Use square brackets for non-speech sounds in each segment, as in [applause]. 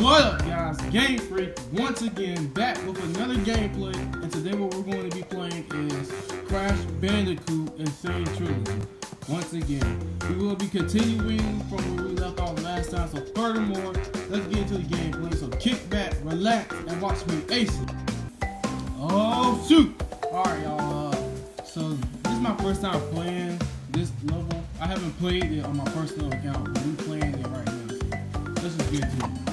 What up, guys? GameFreak once again back with another gameplay, and today what we're going to be playing is Crash Bandicoot N' Sane Trilogy. Once again, we will be continuing from where we left off last time. So, furthermore, let's get into the gameplay. So, kick back, relax, and watch me ace it. Oh shoot! All right, y'all. Uh, so this is my first time playing this level. I haven't played it on my personal account, but we playing it right now. So let's just get to it.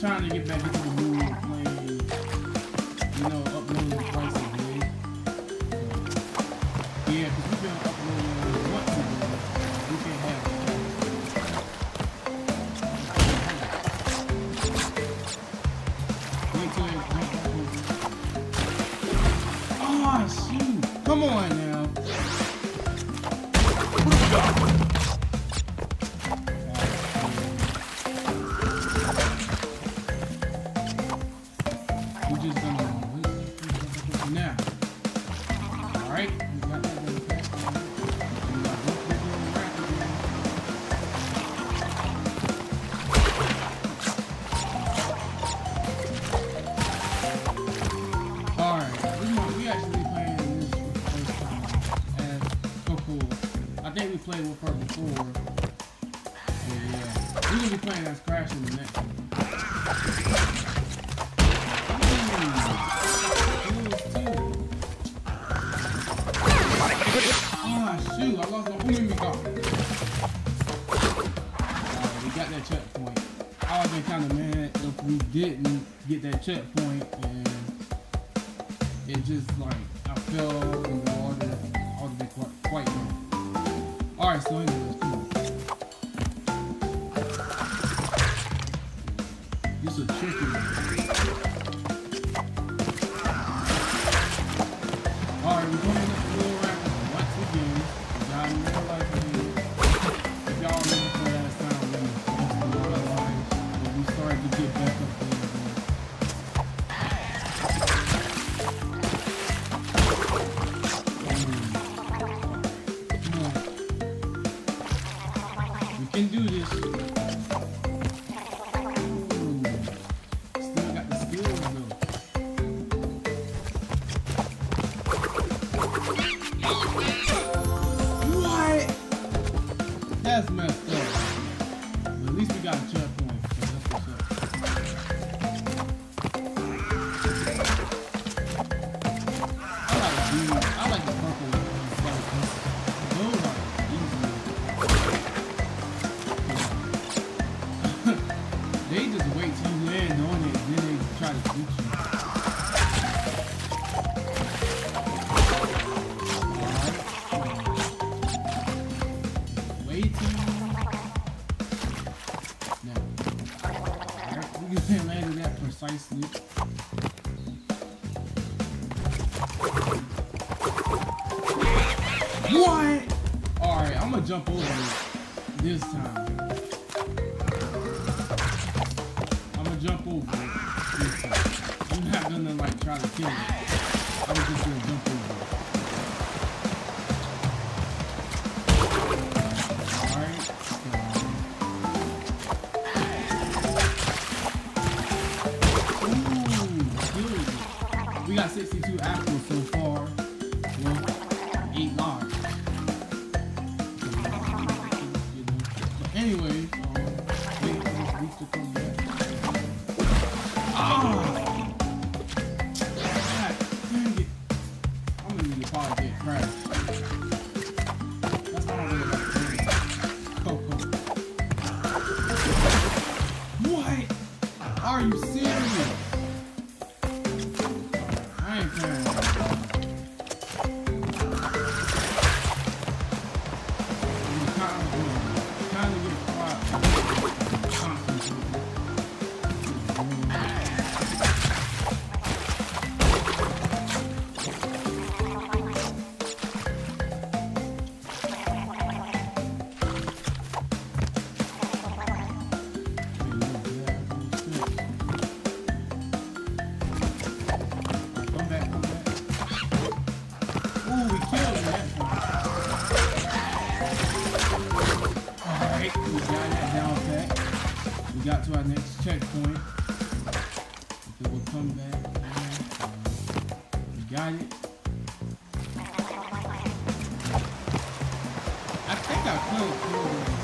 Trying to get back into Coco. I think we played with her before. But yeah, we're gonna be playing as Crash in the next shoot, I lost my booming car. Alright, we got that checkpoint. I would have been kind of mad if we didn't get that checkpoint and it just like, I fell the water. I would have been quite, quite. Alright, so anyways, come on. This a tricky one. Can do this. That precisely. What? Alright, I'm gonna jump over it this time. I'm gonna jump over it this time. I'm not gonna like try to kill it. We got 62 apples so 你想吃你吃就行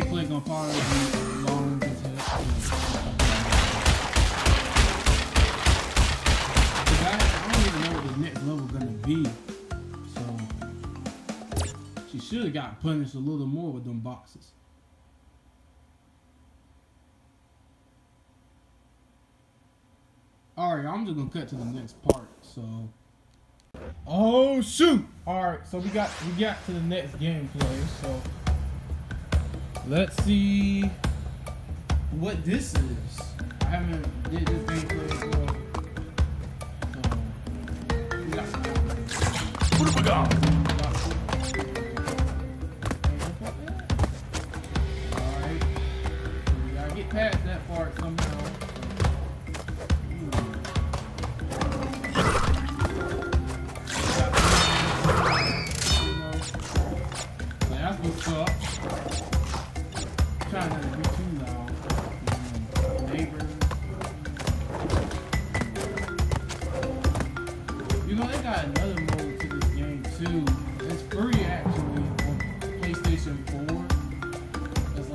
people ain't gonna follow me as long The guy, I, don't even know what the next level gonna be. So she should have got punished a little more with them boxes. Alright, I'm just gonna cut to the next part, so. Oh shoot! Alright, so we got we got to the next gameplay, so Let's see what this is. I haven't did this thing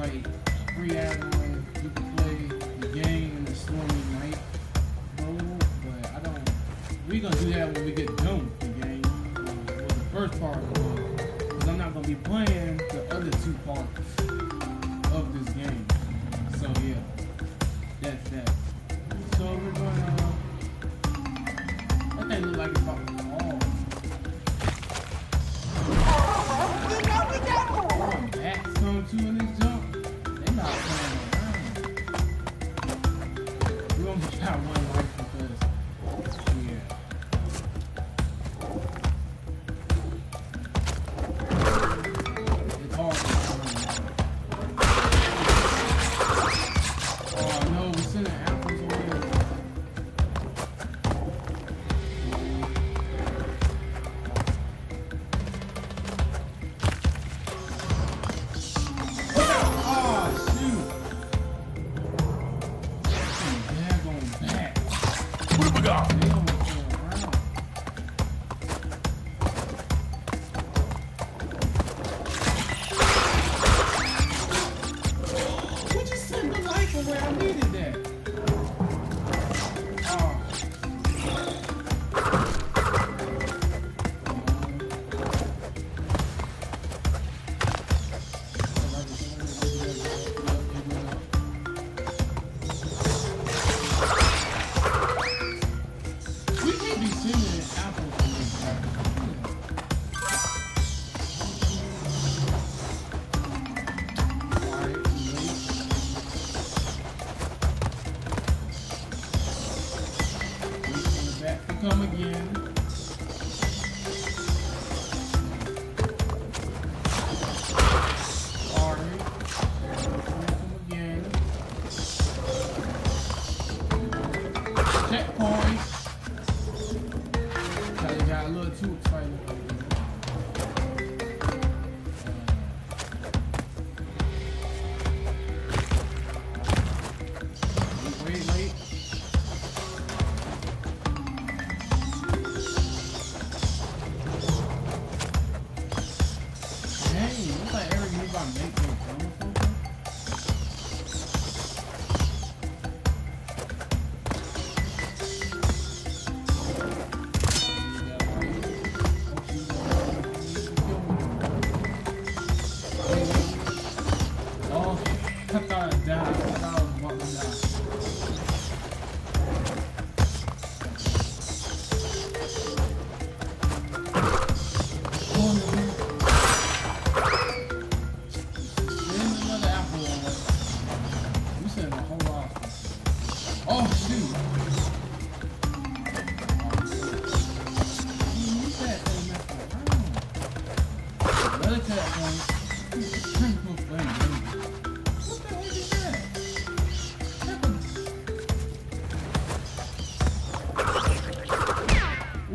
like free admin. You can play the game in the stormy night mode, but I don't. We gonna do that when we get done with the game, uh, with the first part because I'm not gonna be playing the other two parts of this game. So yeah, that's that.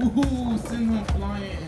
Ooh, send him flying.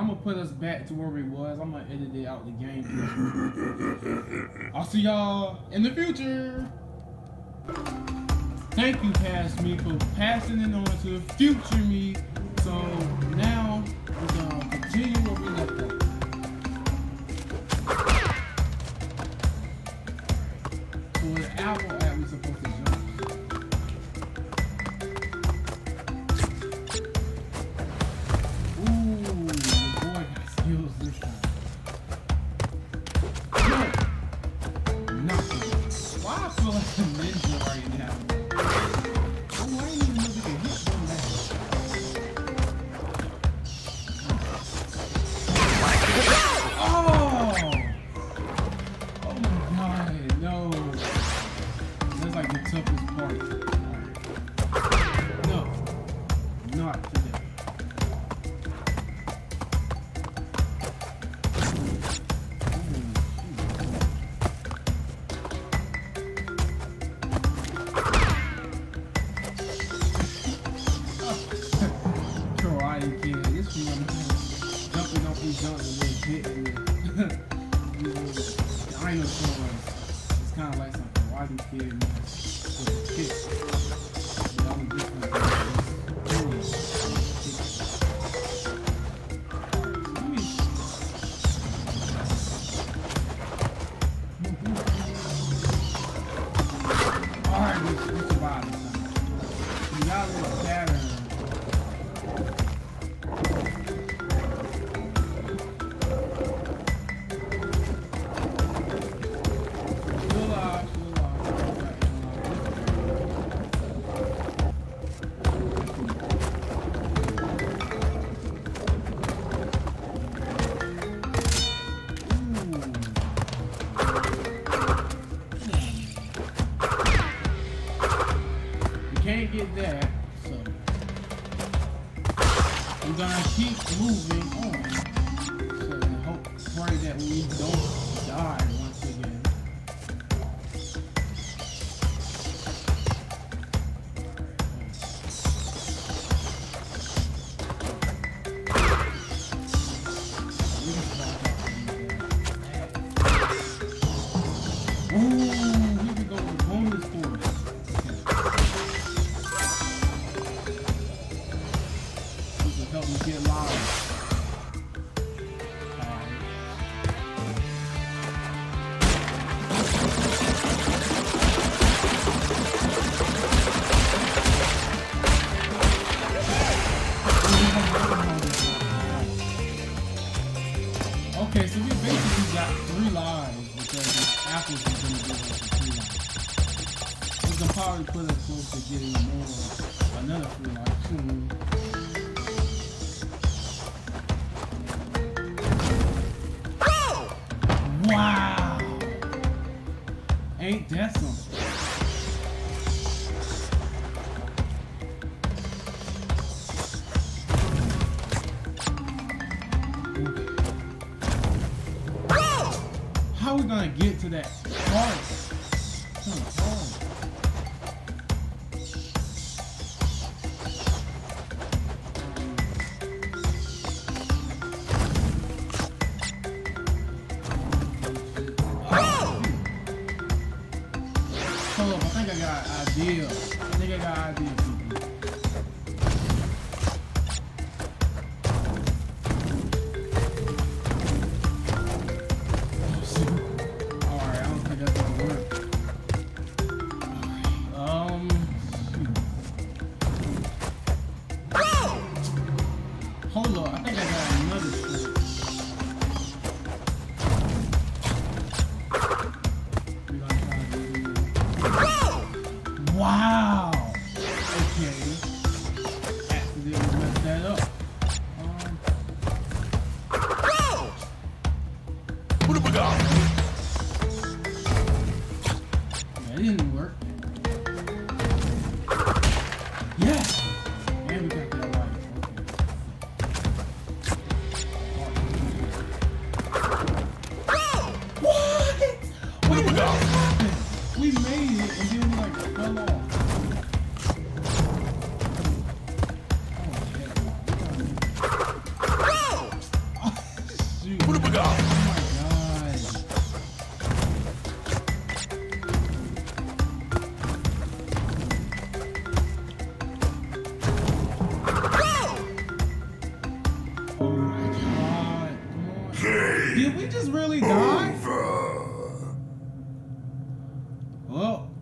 I'm gonna put us back to where we was. I'm gonna edit it out the game. I'll see y'all in the future. Thank you, past me, for passing it on to the future me. So now we're gonna continue what we left off. So the apple we supposed to kind of it's kind of like something. Why do kids? Wow. Ain't that something? How we gonna get to that?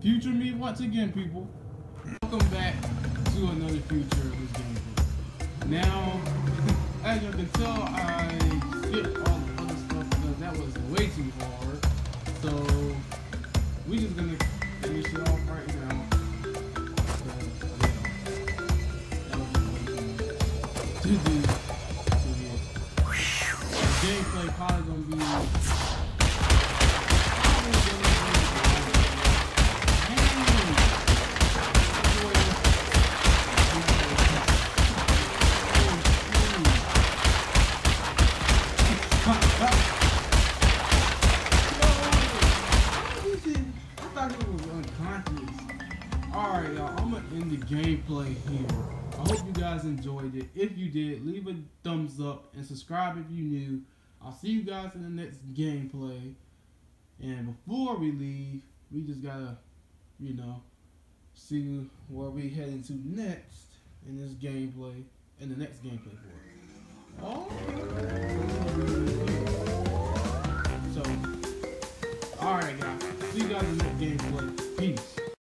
Future me once again, people. Welcome back to another future of this game. Now, [laughs] as you can tell, I skipped all the other stuff because that was way too hard. So, we're just gonna finish it off gameplay here. I hope you guys enjoyed it. If you did, leave a thumbs up and subscribe if you new. I'll see you guys in the next gameplay. And before we leave, we just gotta, you know, see where we head into next in this gameplay, in the next gameplay for. Okay. So, alright guys, see you guys in the next gameplay. Peace.